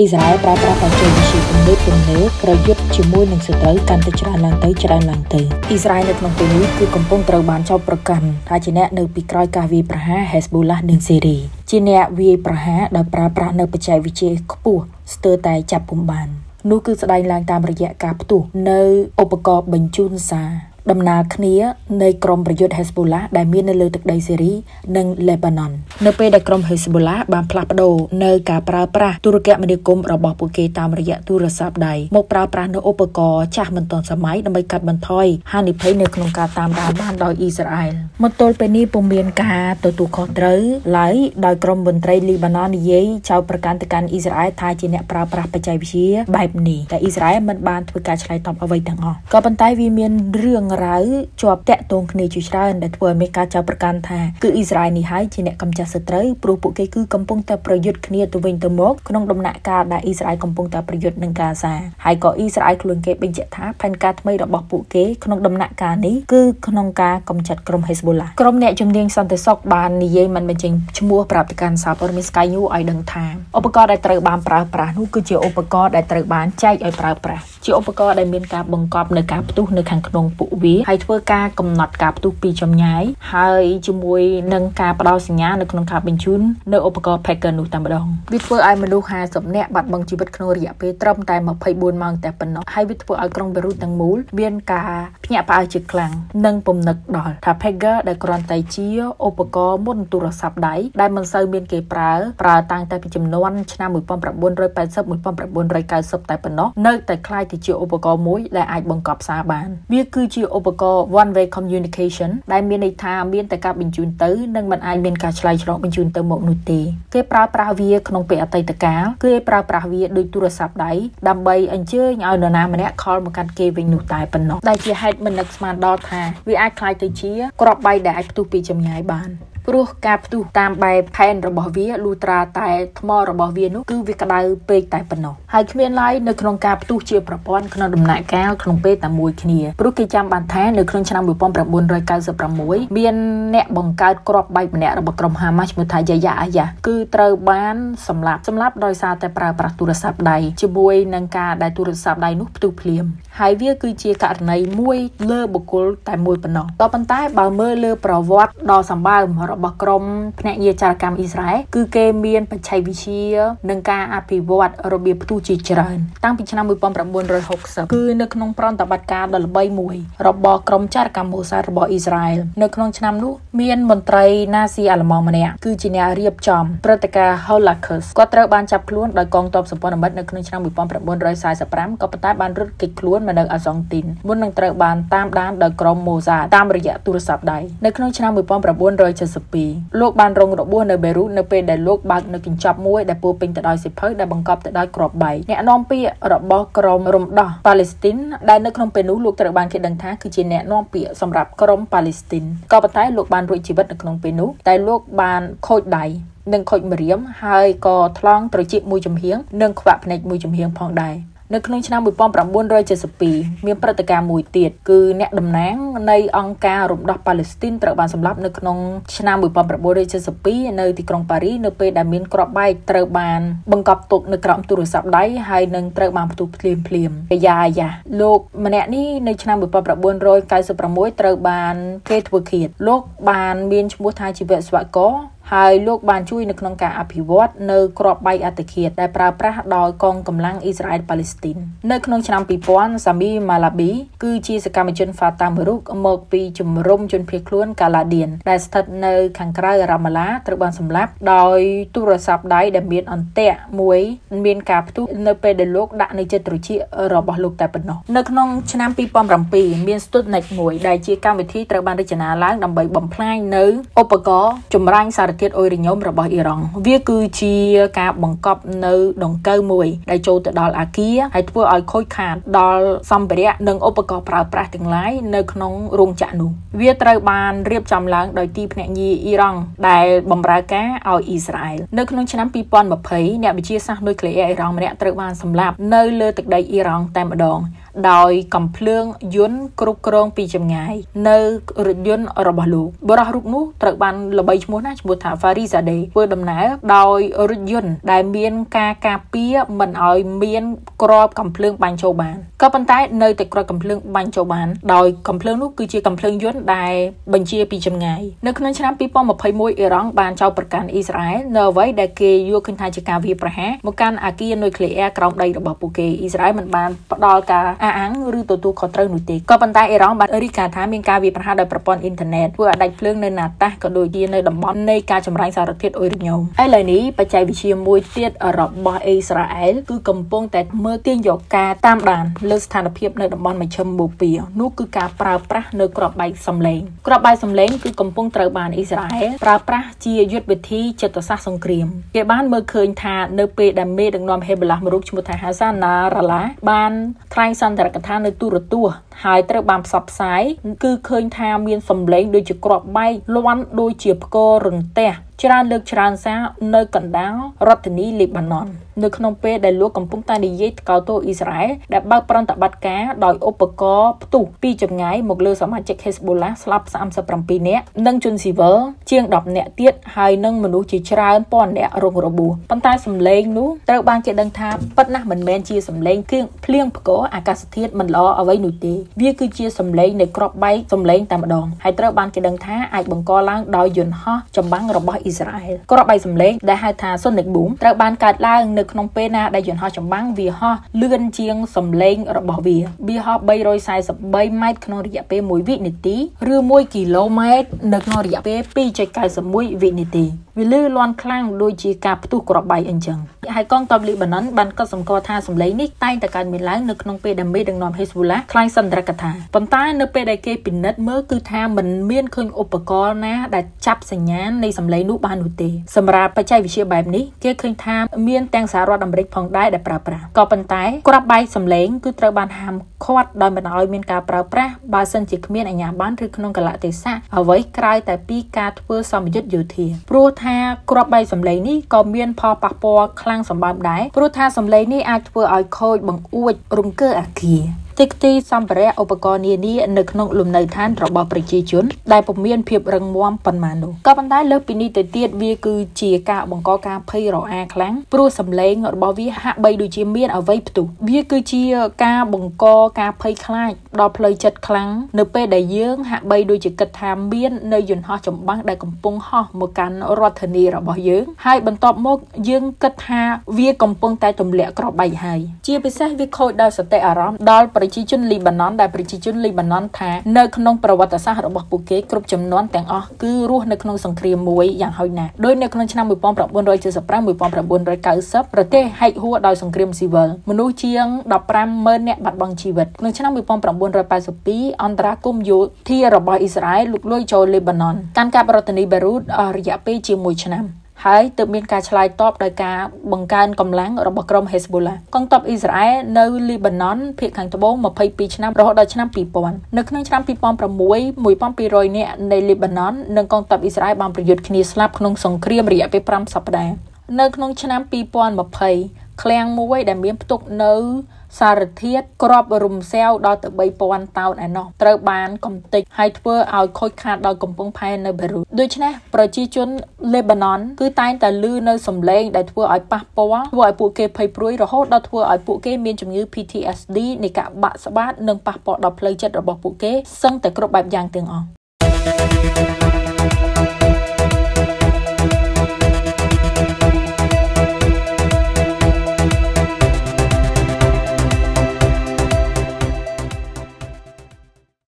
អ៊ីស្រាអែលប្រើប្រាស់បច្ចេកវិទ្យាទំនើបទំនើបប្រយុទ្ធជាមួយនឹងសត្រូវកាន់តែច្រើនឡើងទៅច្រើនឡើងទៅអ៊ីស្រាអែលនៅក្នុងពេលនេះគឺកំពុងត្រូវបានចោទប្រកាន់ថាជាអ្នកនៅពីក្រោយការវាយប្រហារ Hezbollah និងសេរីជាអ្នកវាយប្រហារដោយប្រើប្រាស់នៅបច្ចេកវិទ្យាខ្ពស់ស្ទើរតែចាប់ពុំបាននោះគឺស្ដែងឡើងតាមរយៈការផ្ទុះនៅឧបករណ៍បញ្ជូនសារ ដំណើរគ្នានៃក្រុមប្រយុទ្ធ Hezbollah ដែលមាននៅលើទឹកដីសេរីនិង Lebanon នៅពេលដែលក្រុម Hezbollah បានផ្លាស់ប្ដូរនៅការប្រើប្រាស់ទូរគមនាគមន៍របស់ពួកគេតាមរយៈទូរស័ព្ទដៃមកប្រើប្រាស់នៅឧបករណ៍ចាស់មិនទាន់សម័យដើម្បីកាត់បន្ថយហានិភ័យនៅក្នុងការតាមដានបានដោយអ៊ីស្រាអែលមកទល់ពេលនេះពុំមានការទទួលខុសត្រូវឡើយដោយក្រុមមន្ត្រី Lebanon និយាយចោទប្រកាន់ទៅកាន់អ៊ីស្រាអែលថាជាអ្នកប្រើប្រាស់បច្ចេកវិទ្យាបែបនេះតែអ៊ីស្រាអែលមិនបានធ្វើការឆ្លើយតបអ្វីទាំងអស់ក៏ប៉ុន្តែវាមានរឿងរ៉ាវជាប់តាក់ទងគ្នាជាច្រើនដែលធ្វើឲ្យមានការចោទប្រកាន់ថាគឺអ៊ីស្រាអែលនេះហើយជាអ្នកកម្ចាស់សត្រូវព្រោះពួកគេគឺកំពុងតែប្រយុទ្ធគ្នាទៅវិញទៅមកក្នុងដំណាក់កាលដែលអ៊ីស្រាអែលកំពុងតែប្រយុទ្ធនឹងកាហ្សាហើយក៏អ៊ីស្រាអែលខ្លួនគេបញ្ជាក់ថាផែនការថ្មីរបស់ពួកគេក្នុងដំណាក់កាលនេះគឺក្នុងការកម្ចាត់ក្រុម Hezbollah ក្រុមអ្នកជំនាញសន្តិសុខបាននិយាយមិនបញ្ចេញឈ្មោះប្រាប់ទៅកាន់សារព័ត៌មាន Sky News ឲ្យដឹងថាឧបករណ៍ដែលត្រូវបានប្រើប្រាស់នោះគឺជាឧបករណ៍ដែលត្រូវបានចែកឲ្យប្រើប្រាស់ជាឧបករណ៍ដែលមានការបង្កប់នៅការផ្ទុះនៅខាងក្នុងពួកវហើយធ្វើការកំណត់ការផ្ទុះពីចម្ងាយហើយជាមួយនឹងការផ្ដល់សញ្ញានៅក្នុងការបញ្ជូននៅឧបករណ៍ Packer នោះតែម្ដងវាធ្វើឲ្យមនុស្ស50នាក់បាត់បង់ជីវិតក្នុងរយៈពេលត្រឹមតែ24ម៉ោងតែប៉ុណ្ណោះហើយវាធ្វើឲ្យក្រុងបេរុតទាំងមូលមានការភ្ញាក់ផ្អើលជាខ្លាំងនិងពំនឹកដល់ថា Packer ដែលគ្រាន់តែជាឧបករណ៍មុនទូរស័ព្ទដៃដែលមិនសូវមានគេប្រើប្រើតាំងតែពីចំនួនឆ្នាំ1980 1990តែប៉ុណ្ណោះនៅតែคล้ายទៅជាឧបករណ៍មួយដែលអាចបង្កប់សារបានវាគឺជា ឧបករណ៍ one way communication ដែលមានន័យថាមានតែការបញ្ជូនទៅនិងមិនអាចមានការឆ្លើយឆ្លងបញ្ជូនទៅមកនោះទេគេប្រើប្រាស់វាក្នុងពេលអតីតកាលគឺគេប្រើប្រាស់វាដោយទូរស័ព្ទដៃដើម្បីអញ្ជើញឲ្យនរណាម្នាក់ខលមកកាន់គេវិញនោះតែប៉ុណ្ណោះដែលជាហេតុមិននឹកស្មានដល់ថាវាអាចคล้ายទៅជាក្របបែកដែលអាចផ្ទុះពីចម្ងាយបាន ព្រោះការផ្ទុះតាមបែបផែនរបស់វាលូត្រាតែថ្មរបស់វានោះគឺវាក្តៅពេកតែប៉ុណ្ណោះហើយគ្មានឡើយនៅក្នុងការផ្ទុះជាប្រព័ន្ធក្នុងដំណាក់កាលក្នុងពេលតែមួយគ្នាព្រោះគេចាំបានថានៅក្នុងឆ្នាំ1996មានអ្នកបង្កើតក្របបែកម្នាក់របស់ក្រុមហាម៉ាស់ឈ្មោះថាយ៉ាយ៉ាអាយ៉ាគឺត្រូវបានសម្លាប់សម្លាប់ដោយសារតែប្រើប្រាស់ទូរស័ព្ទដៃជាមួយនឹងការដែលទូរស័ព្ទដៃនោះផ្ទុះភ្លាមហើយវាគឺជាករណីមួយលើបុគ្គលតែមួយប៉ុណ្ណោះក៏ប៉ុន្តែបើមើលលើប្រវត្តិដ៏សម្បើមរបស់ក្រមភ្នាក់ងារចារកម្មអ៊ីស្រាអែលគឺគេមានបច្ចេកវិទ្យានិងការអភិវឌ្ឍរបៀបផ្ទុះជាច្រើន តាំងពីឆ្នាំ1960គឺនៅក្នុងប្រតិបត្តិការដ៏ល្បីមួយរបស់ក្រមចារកម្មម៉ូសារបស់អ៊ីស្រាអែលនៅក្នុងឆ្នាំនោះមានមន្ត្រីណាស៊ីអាល្លឺម៉ង់ម្នាក់គឺជាអ្នករៀបចំព្រឹត្តិការណ៍ Holocaust គាត់ត្រូវបានចាប់ខ្លួនដោយកងទ័ពសម្ព័ន្ធមិត្តនៅក្នុងឆ្នាំ1945ក៏ប៉ុន្តែបានរត់គេចខ្លួនមកនៅអាសង់ទីនមុននឹងត្រូវបានតាមដានដោយក្រុមម៉ូសាតាមរយៈទូរស័ព្ទដៃនៅក្នុងឆ្នាំ1972លោកបានរងរបួសនៅបេរុតនៅពេលដែលលោកបើកនៅកញ្ចប់មួយដែលពោពេញទៅដោយសិភៅដែលបង្កប់ទៅដោយគ្រាប់បែកអ្នកនាំពាក្យរបស់ក្រុមរំដោះប៉ាឡេស្ទីនដែលនៅក្នុងពេលនោះលោកត្រូវបានគេដឹងថាគឺជាអ្នកនាំពាក្យសម្រាប់ក្រុមប៉ាឡេស្ទីនក៏ប៉ុន្តែលោកបានរួចជីវិតនៅក្នុងពេលនោះតែលោកបានខូចដៃនិងខូចម្រាមហើយក៏ថ្លង់ត្រចៀកមួយចំហៀងនិងខ្វាក់ភ្នែកមួយចំហៀងផងដែរ នៅក្នុងឆ្នាំ1972មានព្រឹត្តិការណ៍មួយទៀតគឺអ្នកតំណាងនៃអង្គការរំដោះប៉ាឡេស្ទីនត្រូវបានសម្លាប់នៅក្នុងឆ្នាំ1972នៅទីក្រុងប៉ារីនៅពេលដែលមានគ្រាប់បែកត្រូវបានបង្កប់ទុកនៅក្រោមទូរស័ព្ទដៃហើយនឹងត្រូវបានផ្ទុះភ្លាមភ្លាមកាយ៉ាយ៉ាលោកម្នាក់នេះនៅឆ្នាំ1996ត្រូវបានគេធ្វើឃាតលោកបានមានឈ្មោះថាជាវស្វករ ហើយលោកបានជួយនៅក្នុងការអភិវឌ្ឍនៅក្របបែកអត្តឃាតដែលប្រើប្រាស់ដោយកងកម្លាំងអ៊ីស្រាអែលប៉ាឡេស្ទីននៅក្នុងឆ្នាំ2000សាមីម៉ាឡាប៊ីគឺជាសកម្មជនហ្វាតាមរុកមកពីជំរំជនភៀសខ្លួនកាឡាឌៀនដែលស្ថិតនៅខាងក្រៅរ៉ាម៉ាឡាត្រូវបានសម្លាប់ដោយទូរស័ព្ទដៃដែលមានអន្ទាក់មួយមានការផ្ទុះនៅពេលដែលលោកដាក់នៅចិត្តត្រចៀករបស់លោកតែប៉ុណ្ណោះនៅក្នុងឆ្នាំ2007មាន Sputnik មួយដែលជាកម្មវិធីត្រូវបានរចនាឡើងដើម្បីបំផ្លាញនៅឧបករណ៍ចម្រាញ់សារធាតុអ៊ុយរ៉ាញ៉ូមរបស់អ៊ីរ៉ង់វាគឺជាការបង្កប់នៅដង្កូវមួយដែលចូលទៅដល់អាគារហើយធ្វើឲ្យខូចខាតដល់សម្ភារៈនិងឧបករណ៍ប្រើប្រាស់ទាំងឡាយនៅក្នុងរោងចក្រនោះវាត្រូវបានរៀបចំឡើងដោយទីភ្នាក់ងារអ៊ីរ៉ង់ដែលបម្រើការឲ្យអ៊ីស្រាអែលនៅក្នុងឆ្នាំ2020អ្នកវិទ្យាសាស្ត្រនុយក្លេអ៊ែរអ៊ីរ៉ង់ម្នាក់ត្រូវបានសម្លាប់នៅលើទឹកដីអ៊ីរ៉ង់តែម្ដង ដោយកំភ្លើងយន្តគ្រប់គ្រងពីចម្ងាយនៅរថយន្តរបស់លោកបរិះរូបនោះត្រូវបានល្បីឈ្មោះណាឈ្មោះថា Farizadeh ធ្វើដំណើរដោយរថយន្តដែលមានការការពារមិនឲ្យមានក្របកំភ្លើងបាញ់ចូលបានក៏ប៉ុន្តែនៅតែក្របកំភ្លើងបាញ់ចូលបានដោយកំភ្លើងនោះគឺជាកំភ្លើងយន្តដែលបញ្ជាពីចម្ងាយនៅក្នុងឆ្នាំ2021អ៊ីរ៉ង់បានចោទប្រកាន់អ៊ីស្រាអែលនៅអ្វីដែលគេយល់ឃើញថាជាការវាយប្រហារមកកាន់អាគារនុយក្លេអ៊ែរក្រោមដីរបស់ពួកគេអ៊ីស្រាអែលមិនបានផ្ដល់ការអះអាងឬទទួលខុសត្រូវនោះទេក៏ប៉ុន្តែអ៊ីរ៉ង់បានរីកាថាមានការវាយប្រហារដោយប្រព័ន្ធអ៊ីនធឺណិតធ្វើឲ្យដាច់ភ្លើងនៅណាតាស់ក៏ដូចជានៅតំបន់នៃការចម្រាញ់សារធាតុអ៊ុយរ៉ាញ៉ូមឥឡូវនេះបច្ចេកវិទ្យាមួយទៀតរបស់អ៊ីស្រាអែលគឺកំពុងតែមើលទាញយកការតាមដានលើស្ថានភាពនៅតំបន់មជ្ឈិមបូព៌ានោះគឺការប្រើប្រាស់នៅក្របបែកសំឡេងក្របបែកសំឡេងគឺកំពុងត្រូវបានអ៊ីស្រាអែលប្រើប្រាស់ជាយុទ្ធវិធីចិត្តសាស្ត្រសង្គ្រាមគេបានមើលឃើញថានៅពេលដែលមេដឹកនាំហេបូឡាស់មួយរូបឈ្មោះថាហាសាណារ៉ាឡាបានថ្លែងសន្ទរកថានៅទូរទស្សន៍ ហើយត្រូវបានផ្សព្វផ្សាយគឺឃើញថាមានសម្លេងដូចជាក្របបែកលាន់ដូចជាផ្គររន្ទះច្រើនលើកច្រើនសារនៅកណ្ដាលរដ្ឋធានីលីបាណុននៅក្នុងពេលដែលលោកកំពុងតែនិយាយថ្កោលទោសអ៊ីស្រាអែលដែលបើកប្រតិបត្តិការដោយឧបករណ៍ផ្ទុះពីចម្ងាយមកលើសមាជិក Hezbollah ស្លាប់37នាក់និងជនស៊ីវិលជាង10នាក់ទៀតហើយនិងមនុស្សជាច្រើនពាន់នាក់រងរបួសប៉ុន្តែសម្លេងនោះត្រូវបានគេដឹងថាប៉ិតណាស់មិនមែនជាសម្លេងគ្រឿងភ្លៀងផ្គរអាកាសធាតុមិនល្អអ្វីនោះទេវាគឺជាសម្លេងនៃក្របបែកសម្លេងតែម្ដងហើយត្រូវបានគេដឹងថាអាចបង្កឡើងដោយយន្តហោះចម្បាំងរបស់អ៊ីស្រាអែលក្របបែកសម្លេងដែលហៅថា Sonic Boom ត្រូវបានកើតឡើងនៅក្នុងពេលណាដែលយន្តហោះចម្បាំងវាហោះលឿនជាងសម្លេងរបស់វាវាហោះ343ម៉ែត្រក្នុងរយៈពេល1វិនាទីឬ1គីឡូម៉ែត្រនៅក្នុងរយៈពេល2.91វិនាទី វាលឺលាន់ខ្លាំងដូចជាការផ្ទុះក្របបែកអញ្ចឹងហើយកងទ័ពលីបាណុនបានកត់សម្គាល់ថាសម្លេងនេះតែងតែកើតមានឡើងនៅក្នុងពេលដែលមេដឹកនាំហេសប៊ូឡាខ្លាញ់សន្ទរកថាប៉ុន្តែនៅពេលដែលគេពិនិត្យមើលគឺថាมันមានឃើញឧបករណ៍ណាដែលចាប់សញ្ញាណនៃសម្លេងនោះបាននោះទេសម្រាប់បច្ចេកវិទ្យាបែបនេះគេឃើញថាមានទាំងសហរដ្ឋអាមេរិកផងដែរដែលប្រើប្រាស់ក៏ប៉ុន្តែក្របបែកសម្លេងគឺត្រូវបានហាមឃាត់ដោយមិនឲ្យមានការប្រើប្រាស់បើសិនជាគ្មានអាជ្ញាប័ណ្ណឬក្នុងកលៈទេសៈអ្វីក្រៅតែពីការធ្វើសម្ពយុទ្ធយោធាព្រោះថាក្របបែកសម្លេងនេះក៏មានផលប៉ះពាល់ខ្លាំងសម្បើមដែរព្រោះថាសម្លេងនេះអាចធ្វើឲ្យខូចបង្អួចរង្គើអគារទីខ្ទីសម្ភារៈឧបករណ៍នានានៅក្នុងលំនៅឋានរបស់ប្រជាជន ដែលពុំមានភាពរឹងមាំប៉ុន្មាននោះក៏ប៉ុន្តែលើសពីនេះទៅទៀតវាគឺជាការបង្កការភ័យរអាខ្លាំងព្រោះសម្លេងរបស់វាហាក់បីដូចជាមានអ្វីផ្ទុះវាគឺជាការបង្កការភ័យខ្លាច ដល់ផ្លូវចិត្តខ្លាំងនៅពេលដែលយើងហាក់បីដូចជាគិតថាមាននៅយន្តហោះចម្បាំងដែលកំពុងហោះមកកាន់រដ្ឋធានីរបស់យើងហើយបន្ទាប់មកយើងគិតថាវាកំពុងតែទម្លាក់ក្របបែកហើយជាពិសេសវាខូចដល់សតិអារម្មណ៍ដល់ប្រប្រជាជនលីបាណុនដែលប្រជាជនលីបាណុនថានៅក្នុងប្រវត្តិសាស្ត្ររបស់ពួកគេគ្រប់ចំនួនទាំងអស់គឺរស់នៅក្នុងសង្គ្រាមមួយយ៉ាងហោចណាស់ដោយនៅក្នុងឆ្នាំ1975 1990ប្រទេសហែកហួរដោយសង្គ្រាមស៊ីវិលមនុស្សជាង150,000នាក់បាត់បង់ជីវិតក្នុងឆ្នាំ1982អន្តរាគមន៍យោធារបស់អ៊ីស្រាអែលលុកលុយចូលលីបាណុនកាន់កាប់រដ្ឋធានីបេរូតអស់រយៈពេលជាមួយឆ្នាំហើយទើបមានការឆ្លើយតបដោយការបង្កើនកម្លាំងរបស់ក្រុម Hezbollah កងទ័ពអ៊ីស្រាអែលនៅលីបាណុនភាគខាងត្បូង22ឆ្នាំរហូតដល់ឆ្នាំ2000នៅក្នុងឆ្នាំ2006 1200នាក់នៃលីបាណុននិងកងទ័ពអ៊ីស្រាអែលបានប្រយុទ្ធគ្នាស្លាប់ក្នុងសង្គ្រាមរយៈពេល5សប្តាហ៍នៅក្នុងឆ្នាំ2020ឃ្លាំងមួយដែលមានផ្ទុកនៅ សារធាតុក្របរំសាវដល់ទៅ3000តោនឯណោះត្រូវបានកំទេចហើយធ្វើឲ្យខូចខាតដោយកំពង់ផែនៅបេរុតដូច្នេះប្រជាជនលេបាណុនគឺតែងតែឮនៅសំឡេងដែលធ្វើឲ្យប៉ះពាល់ធ្វើឲ្យពួកគេភ័យព្រួយរហូតដល់ធ្វើឲ្យពួកគេមានជំងឺ PTSD នៃការបាក់ស្បាតនិងប៉ះពាល់ដល់ផ្លូវចិត្តរបស់ពួកគេសឹងតែគ្រប់បែបយ៉ាងទាំងអស់